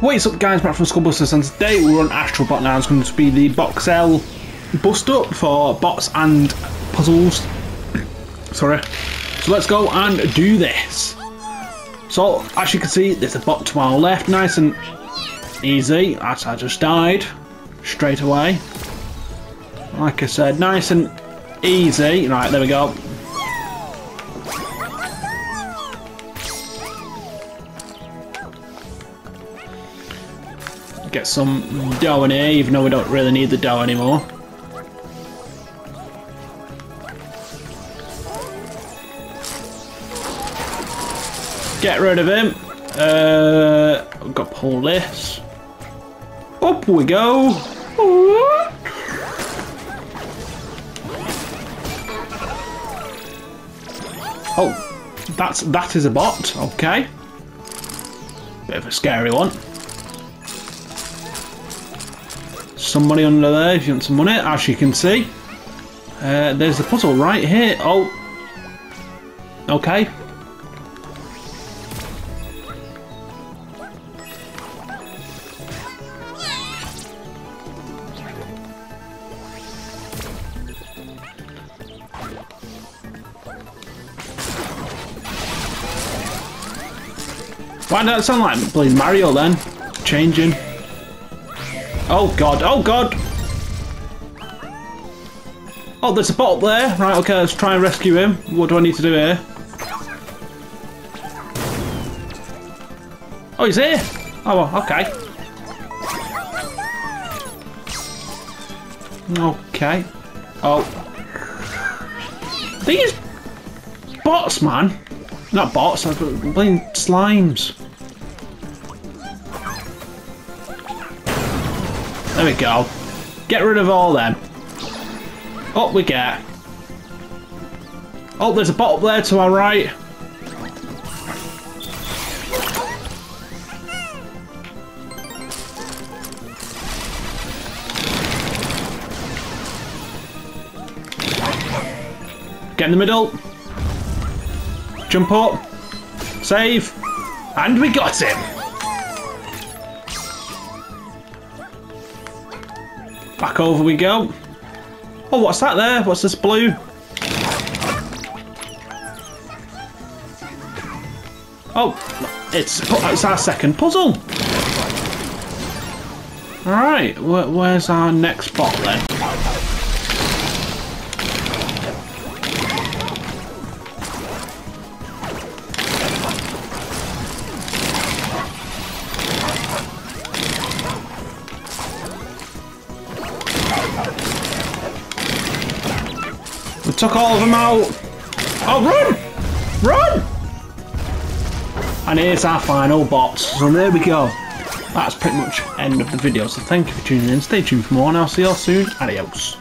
What's up guys, Matt from Skullbusters and today we're on Astrobot now. It's going to be the Boxel bust up for bots and puzzles. Sorry. So let's go and do this. So as you can see there's a bot to our left, nice and easy. As I just died straight away. Like I said, nice and easy. Right, there we go. Get some dough in here, even though we don't really need the dough anymore. Get rid of him. Uh, I've got to pull this. Up we go. Oh, that's that is a bot. Okay. Bit of a scary one. Some money under there if you want some money, as you can see. Uh, there's the puzzle right here. Oh. Okay. Why did that sound like playing Mario then? Changing. Oh god, oh god! Oh, there's a bot there. Right, okay, let's try and rescue him. What do I need to do here? Oh, he's here! Oh, okay. Okay. Oh. These bots, man. Not bots, I'm playing slimes. There we go. Get rid of all them. Up we get. Oh, there's a bot up there to our right. Get in the middle. Jump up. Save. And we got him. Back over we go. Oh, what's that there? What's this blue? Oh, it's it's our second puzzle. All right, where, where's our next spot then? We took all of them out. Oh, run! Run! And here's our final bots. So there we go. That's pretty much end of the video. So thank you for tuning in. Stay tuned for more and I'll see you all soon. Adios.